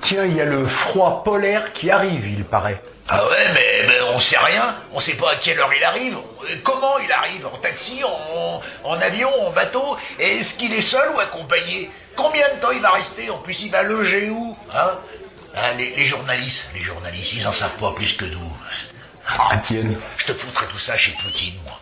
Tiens, il y a le froid polaire qui arrive, il paraît. Ah ouais, mais, mais on sait rien. On sait pas à quelle heure il arrive. Euh, comment il arrive? En taxi, en, en avion, en bateau? Est-ce qu'il est seul ou accompagné? Combien de temps il va rester? En plus, il va loger où hein? Ah, les, journalistes, les journalistes, ils en savent pas plus que nous. Ah, tienne. Je te foutrais tout ça chez Poutine, moi.